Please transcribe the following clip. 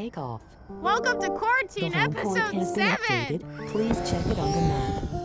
take off. Welcome to Quarantine Episode 7! updated. Please check it on the map.